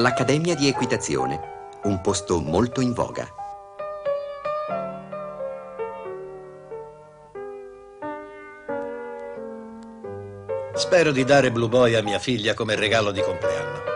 all'Accademia di Equitazione, un posto molto in voga. Spero di dare Blue Boy a mia figlia come regalo di compleanno.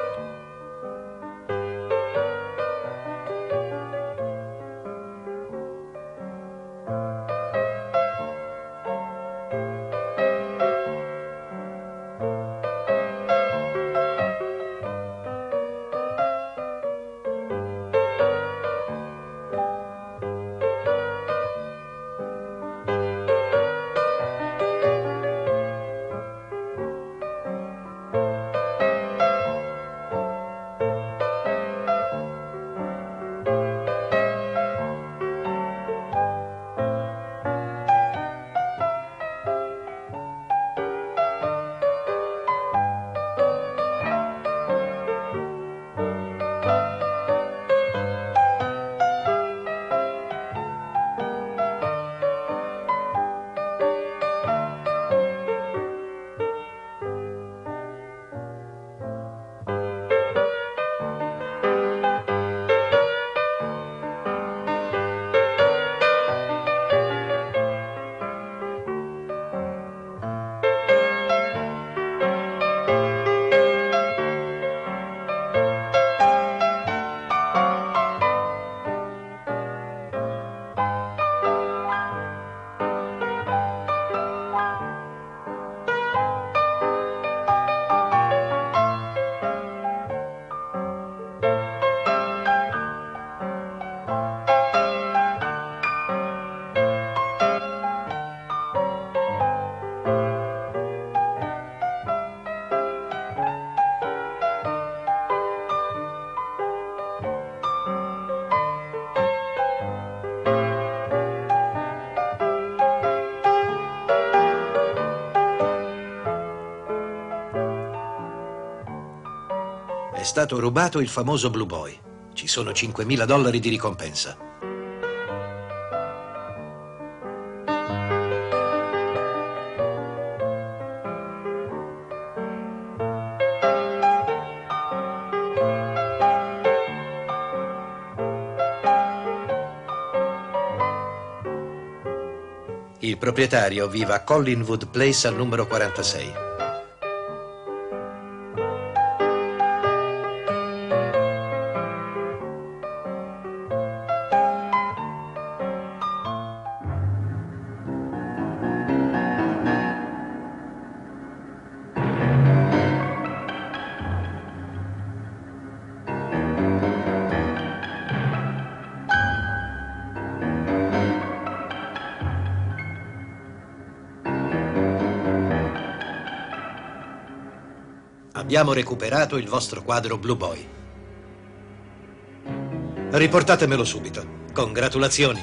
È stato rubato il famoso Blue Boy. Ci sono 5.000 dollari di ricompensa. Il proprietario vive a Collingwood Place al numero 46. Abbiamo recuperato il vostro quadro Blue Boy. Riportatemelo subito. Congratulazioni.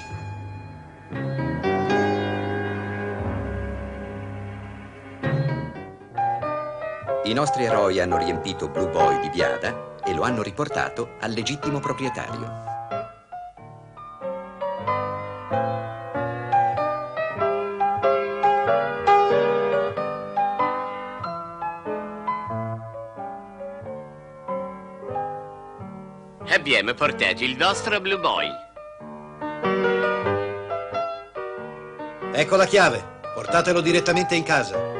I nostri eroi hanno riempito Blue Boy di biada e lo hanno riportato al legittimo proprietario. Abbiamo portato il vostro Blue Boy. Ecco la chiave. Portatelo direttamente in casa.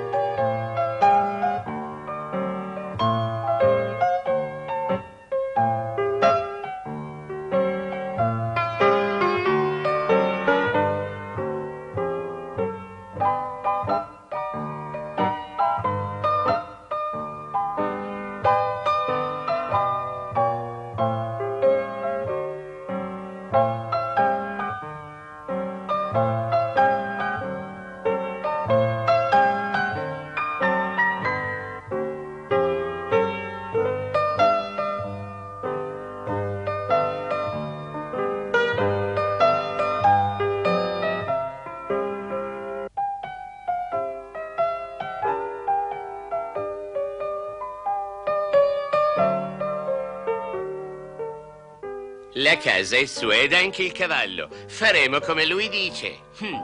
La casa è sua ed anche il cavallo. Faremo come lui dice. Hm.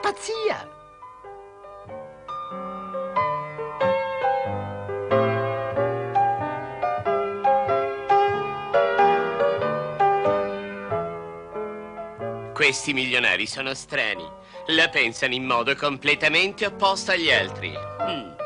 Pazzia. Questi milionari sono strani. La pensano in modo completamente opposto agli altri. Mm.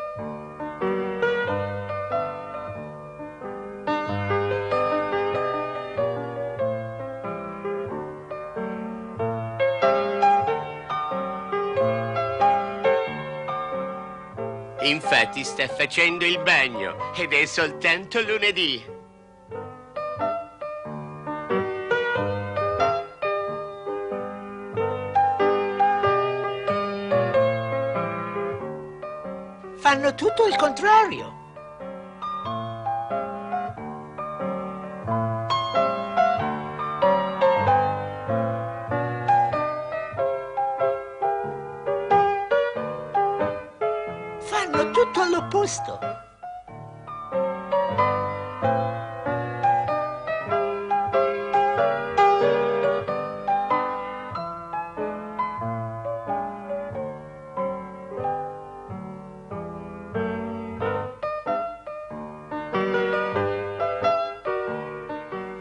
Infatti sta facendo il bagno ed è soltanto lunedì. Fanno tutto il contrario. All'opposto.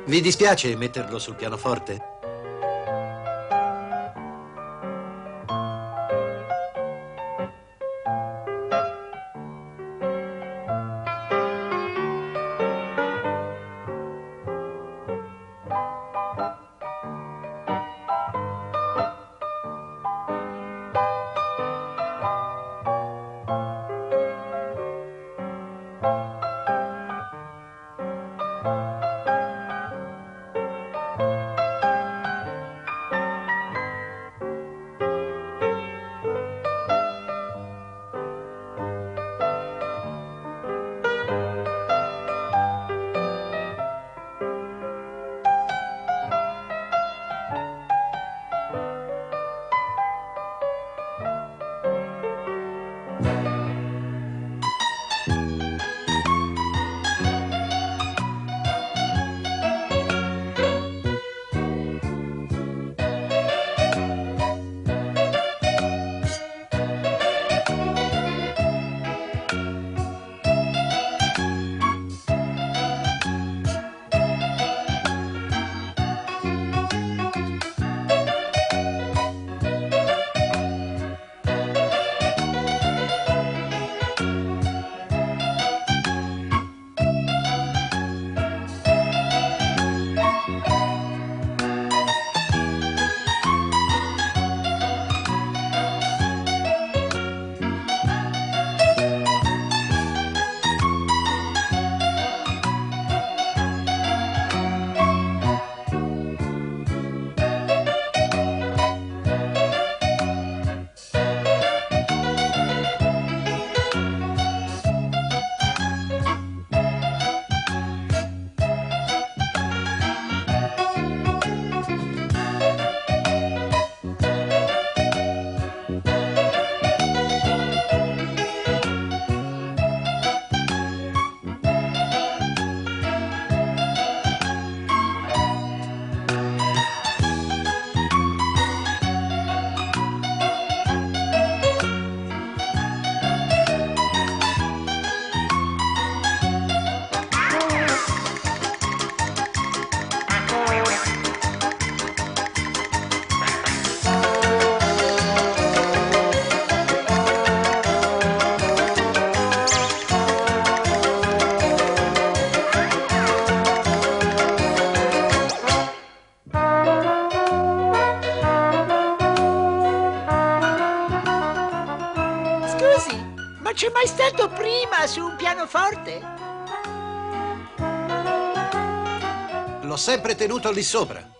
Vi dispiace metterlo sul pianoforte? Sempre tenuto lì sopra.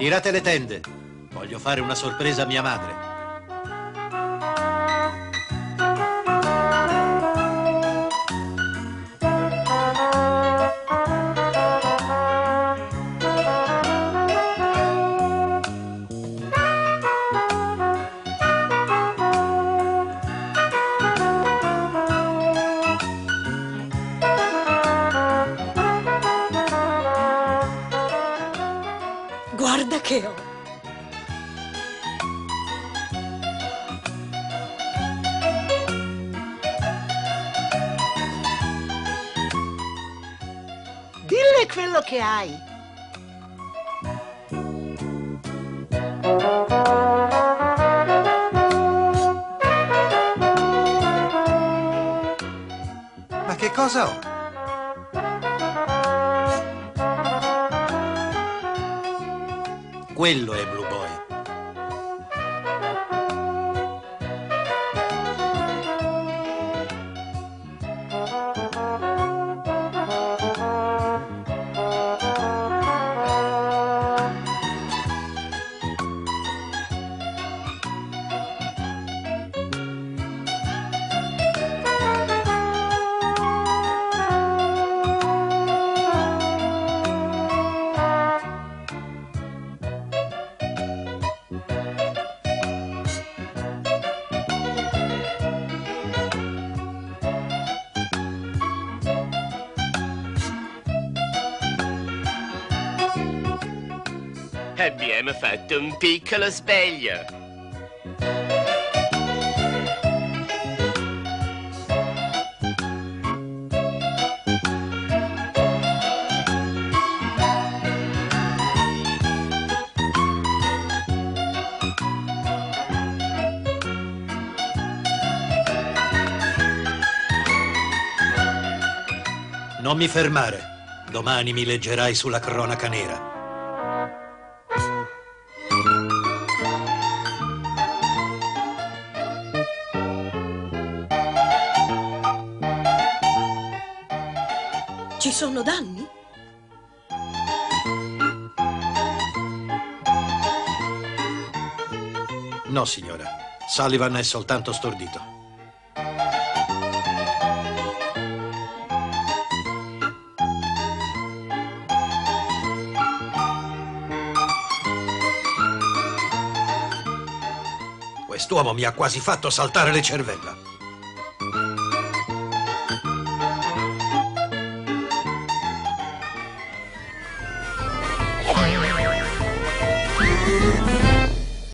Tirate le tende. Voglio fare una sorpresa a mia madre. Quello che hai. Ma che cosa ho? Quello è Blue fatto un piccolo sveglio. Non mi fermare. Domani mi leggerai sulla cronaca nera. Ci sono danni? No, signora. Sullivan è soltanto stordito. Quest'uomo mi ha quasi fatto saltare le cervella.